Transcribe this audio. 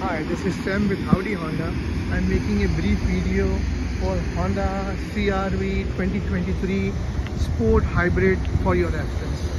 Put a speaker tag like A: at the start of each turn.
A: Hi, this is Sam with Howdy Honda. I'm making a brief video for Honda CRV 2023 Sport Hybrid for your reference.